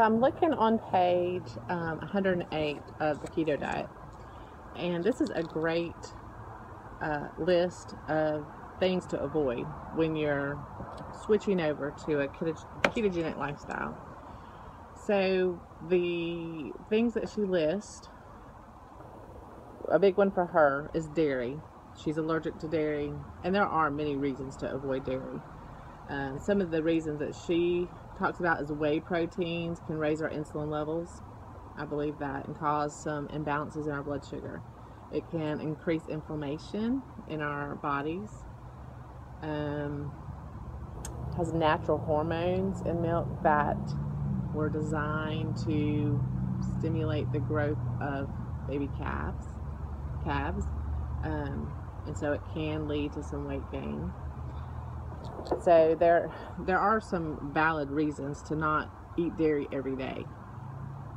I'm looking on page um, 108 of the keto diet, and this is a great uh, list of things to avoid when you're switching over to a ketogenic lifestyle. So the things that she lists, a big one for her is dairy. She's allergic to dairy, and there are many reasons to avoid dairy. Um, some of the reasons that she talks about is whey proteins can raise our insulin levels. I believe that and cause some imbalances in our blood sugar. It can increase inflammation in our bodies. Um, has natural hormones in milk that were designed to stimulate the growth of baby calves, calves, um, and so it can lead to some weight gain. So there, there are some valid reasons to not eat dairy every day,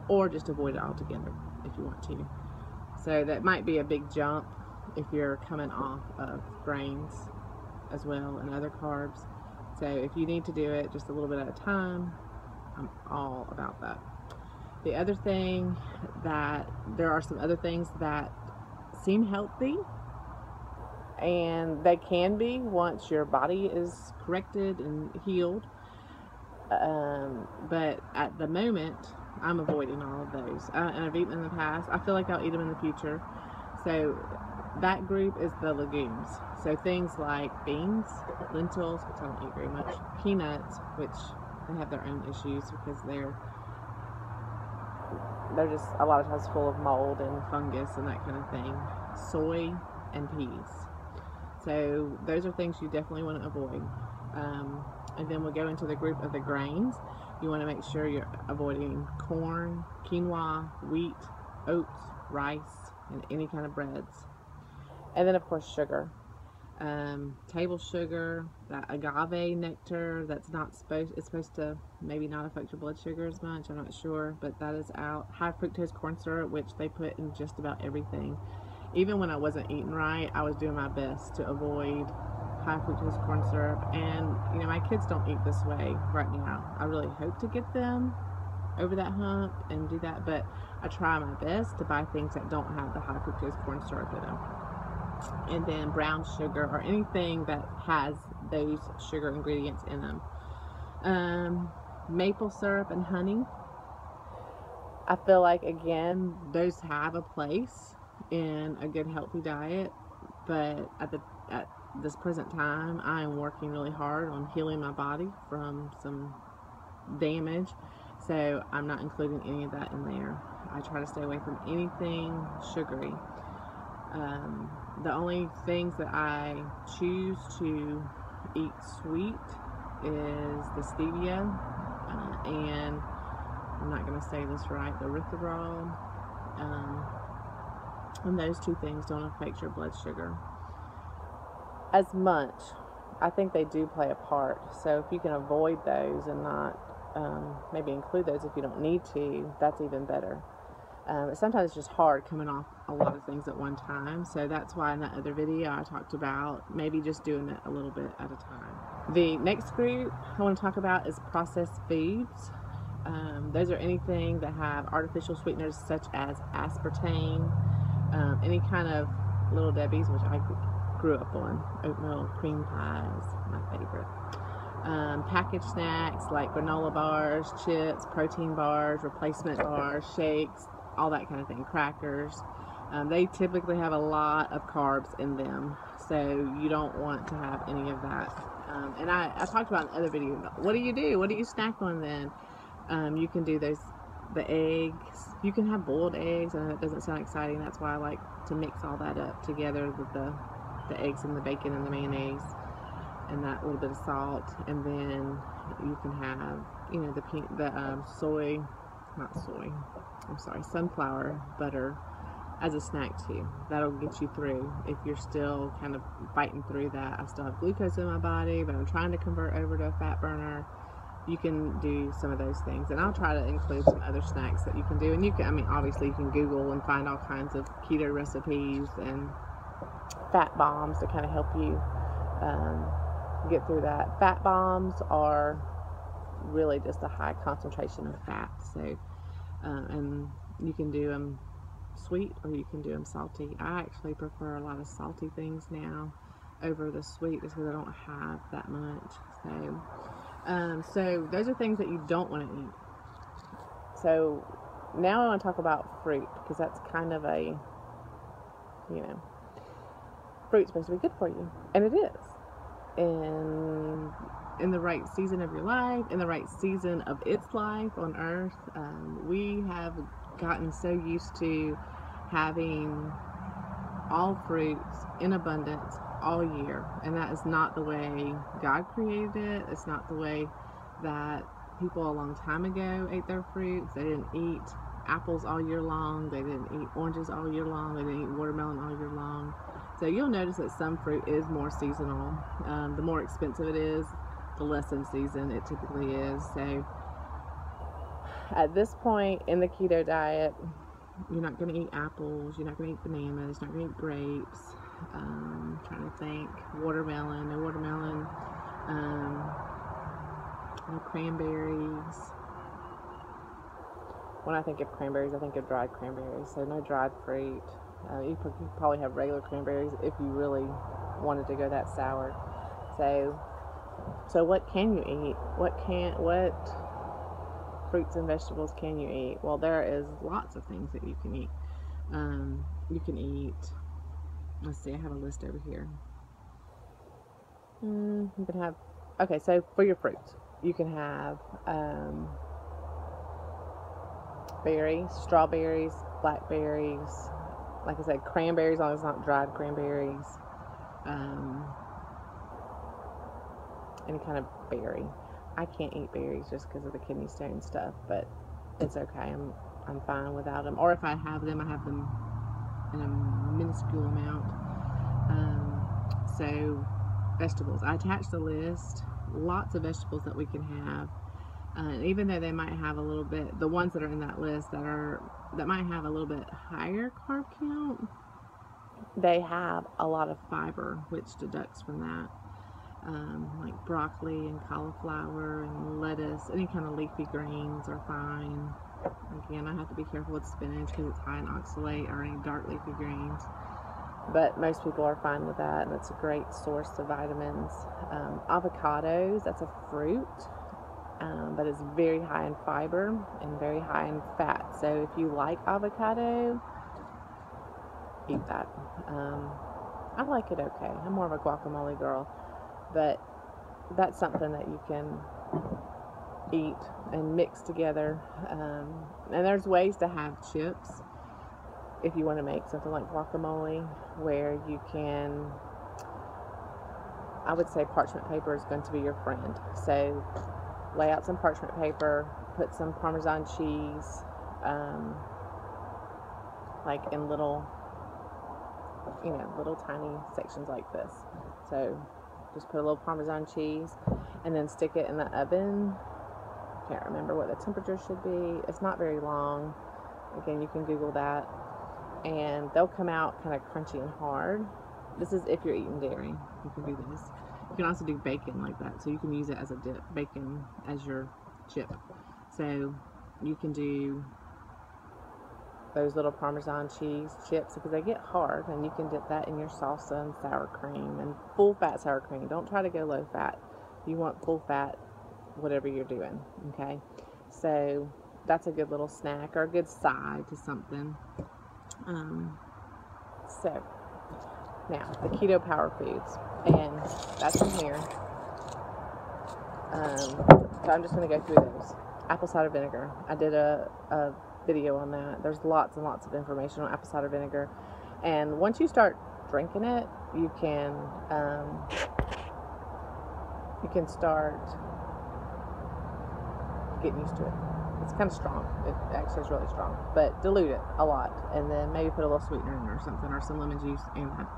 or just avoid it altogether if you want to. So that might be a big jump if you're coming off of grains as well and other carbs. So if you need to do it just a little bit at a time, I'm all about that. The other thing that there are some other things that seem healthy and they can be once your body is corrected and healed. Um, but at the moment, I'm avoiding all of those. Uh, and I've eaten in the past. I feel like I'll eat them in the future. So that group is the legumes. So things like beans, lentils, which I don't eat very much, peanuts, which they have their own issues because they're they're just a lot of times full of mold and fungus and that kind of thing. Soy and peas. So those are things you definitely want to avoid. Um, and then we'll go into the group of the grains. You want to make sure you're avoiding corn, quinoa, wheat, oats, rice, and any kind of breads. And then, of course, sugar. Um, table sugar, that agave nectar that's not supposed, it's supposed to maybe not affect your blood sugar as much, I'm not sure, but that is out. High fructose corn syrup, which they put in just about everything. Even when I wasn't eating right, I was doing my best to avoid high fructose corn syrup. And, you know, my kids don't eat this way right now. I really hope to get them over that hump and do that, but I try my best to buy things that don't have the high fructose corn syrup in them and then brown sugar or anything that has those sugar ingredients in them. Um, maple syrup and honey. I feel like again those have a place in a good healthy diet, but at the at this present time I am working really hard on healing my body from some damage, so I'm not including any of that in there. I try to stay away from anything sugary. Um, the only things that I choose to eat sweet is the stevia uh, and I'm not going to say this right, the erythritol. Um, and those two things don't affect your blood sugar as much. I think they do play a part. So if you can avoid those and not um, maybe include those if you don't need to, that's even better. Um, sometimes it's just hard coming off a lot of things at one time. So that's why in that other video I talked about maybe just doing it a little bit at a time. The next group I want to talk about is processed foods. Um, those are anything that have artificial sweeteners such as aspartame, um, any kind of Little Debbie's, which I grew up on, oatmeal cream pies, my favorite. Um, packaged snacks like granola bars, chips, protein bars, replacement bars, shakes, all that kind of thing, crackers. Um, they typically have a lot of carbs in them, so you don't want to have any of that. Um, and I, I talked about in other video, what do you do? What do you snack on then? Um, you can do those, the eggs. You can have boiled eggs. I know that doesn't sound exciting. That's why I like to mix all that up together with the, the eggs and the bacon and the mayonnaise and that little bit of salt. And then you can have, you know, the pink, the um, soy, not soy, I'm sorry, sunflower butter as a snack too. That'll get you through if you're still kind of fighting through that. I still have glucose in my body, but I'm trying to convert over to a fat burner. You can do some of those things, and I'll try to include some other snacks that you can do. And you can, I mean, obviously, you can Google and find all kinds of keto recipes and fat bombs to kind of help you um, get through that. Fat bombs are really just a high concentration of fat. So, uh, and you can do them sweet or you can do them salty. I actually prefer a lot of salty things now over the sweet just because I don't have that much. So, um, so those are things that you don't want to eat. So now I want to talk about fruit because that's kind of a, you know, fruit's supposed to be good for you, and it is. And in the right season of your life, in the right season of its life on earth, um, we have gotten so used to having all fruits in abundance all year, and that is not the way God created it. It's not the way that people a long time ago ate their fruits. They didn't eat apples all year long. They didn't eat oranges all year long. They didn't eat watermelon all year long. So you'll notice that some fruit is more seasonal. Um, the more expensive it is, the less in season it typically is. So at this point in the keto diet, you're not going to eat apples. You're not going to eat bananas. You're not going to eat grapes. Um, trying to think. Watermelon. No watermelon. Um, no cranberries. When I think of cranberries, I think of dried cranberries. So no dried fruit. Uh, you could probably have regular cranberries if you really wanted to go that sour. So, so what can you eat? What can what fruits and vegetables can you eat? Well, there is lots of things that you can eat. Um, you can eat. Let's see. I have a list over here. Mm, you can have. Okay, so for your fruits, you can have um, berries, strawberries, blackberries, like I said, cranberries, as long as it's not dried cranberries, um, any kind of berry. I can't eat berries just because of the kidney stone stuff, but it's okay. I'm I'm fine without them. Or if I have them, I have them in a minuscule amount. Um, so vegetables. I attached the list. Lots of vegetables that we can have. Uh, even though they might have a little bit, the ones that are in that list that are that might have a little bit higher carb count, they have a lot of fiber, which deducts from that. Um, like broccoli and cauliflower and lettuce, any kind of leafy greens are fine. Again, I have to be careful with spinach because it's high in oxalate or any dark leafy greens. But most people are fine with that, and it's a great source of vitamins. Um, avocados, that's a fruit um, but it's very high in fiber and very high in fat. So if you like avocado, eat that. Um, I like it okay. I'm more of a guacamole girl, but that's something that you can eat and mix together. Um, and there's ways to have chips if you want to make something like guacamole where you can I would say parchment paper is going to be your friend. So lay out some parchment paper, put some Parmesan cheese, um, like in little, you know, little tiny sections like this. So just put a little Parmesan cheese and then stick it in the oven. Can't remember what the temperature should be. It's not very long. Again, you can Google that. And they'll come out kind of crunchy and hard. This is if you're eating dairy. You can do this. You can also do bacon like that, so you can use it as a dip, bacon as your chip. So you can do those little Parmesan cheese chips because they get hard, and you can dip that in your salsa and sour cream and full fat sour cream. Don't try to go low fat. You want full fat, whatever you're doing. Okay, so that's a good little snack or a good side to something. Um, so now, the keto power foods, and that's in here. Um, so I'm just going to go through those. Apple cider vinegar. I did a, a video on that. There's lots and lots of information on apple cider vinegar. And once you start drinking it, you can um, you can start getting used to it. It's kind of strong. It actually is really strong, but dilute it a lot, and then maybe put a little sweetener in or something, or some lemon juice in that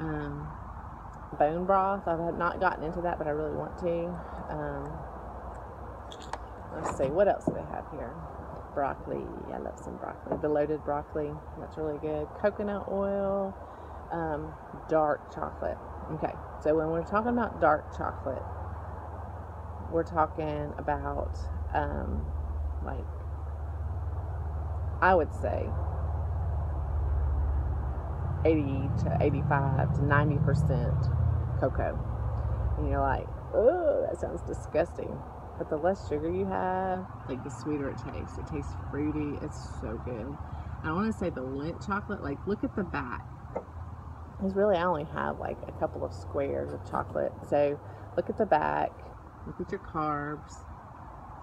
um, bone broth. I've not gotten into that, but I really want to. Um, let's see, what else do they have here? Broccoli. I love some broccoli. Loaded broccoli. That's really good. Coconut oil. Um, dark chocolate. Okay, so when we're talking about dark chocolate, we're talking about um, like I would say 80 to 85 to 90 percent cocoa. And you're like oh that sounds disgusting. But the less sugar you have like the sweeter it tastes. It tastes fruity. It's so good. I want to say the Lindt chocolate like look at the back. Because really I only have like a couple of squares of chocolate. So look at the back. Look at your carbs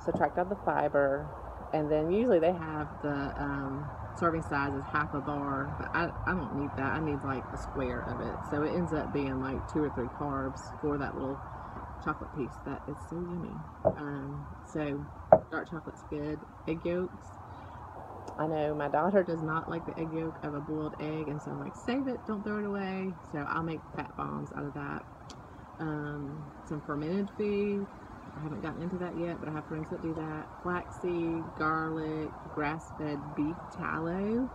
subtract out the fiber and then usually they have the um, serving size is half a bar but I, I don't need that. I need like a square of it. So it ends up being like two or three carbs for that little chocolate piece that is so yummy. Um, so dark chocolate's good. Egg yolks. I know my daughter does not like the egg yolk of a boiled egg and so I'm like save it. Don't throw it away. So I'll make fat bombs out of that. Um, some fermented food I haven't gotten into that yet, but I have friends that do that. Flaxseed, garlic, grass-fed beef tallow.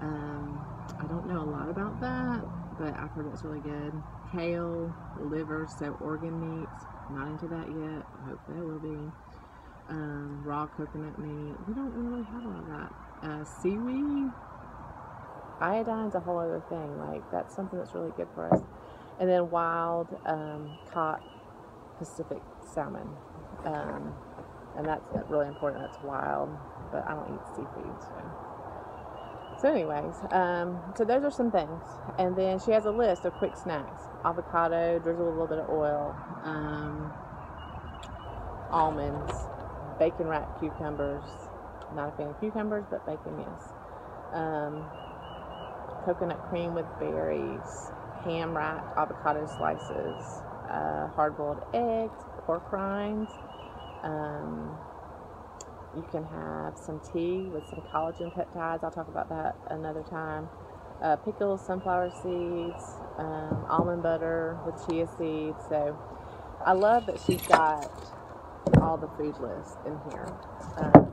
Um, I don't know a lot about that, but I've heard it's really good. Kale, liver, so organ meats. Not into that yet. I will be. Um, raw coconut meat. We don't really have a lot of that. Uh, seaweed. Iodine's a whole other thing. Like, that's something that's really good for us. And then wild um, caught Pacific salmon. Um, and that's really important. That's wild, but I don't eat seafood. So, so anyways, um, so those are some things. And then she has a list of quick snacks: avocado, drizzle a little bit of oil, um, almonds, bacon wrapped cucumbers. Not a fan of cucumbers, but bacon, yes. Um, coconut cream with berries, ham wrapped avocado slices, uh, hard boiled eggs, pork rinds. Um, you can have some tea with some collagen peptides. I'll talk about that another time. Uh, pickles, sunflower seeds, um, almond butter with chia seeds. So I love that she's got all the food list in here. Um,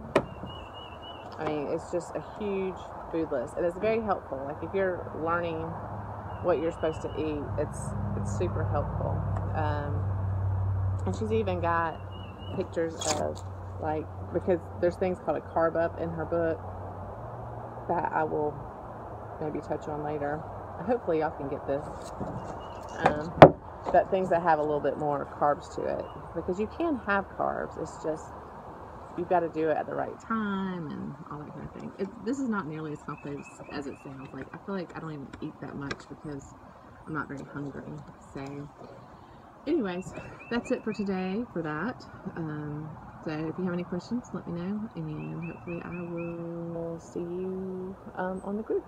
I mean, it's just a huge food list, and it's very helpful. Like if you're learning what you're supposed to eat, it's it's super helpful. Um, and she's even got pictures of like because there's things called a carb up in her book that I will maybe touch on later. Hopefully y'all can get this. Um, but things that have a little bit more carbs to it because you can have carbs. It's just you've got to do it at the right time and all that kind of thing. It, this is not nearly as complicated as it sounds. Like I feel like I don't even eat that much because I'm not very hungry. So anyways, that's it for today for that. Um, so if you have any questions, let me know, and hopefully I will see you um, on the group.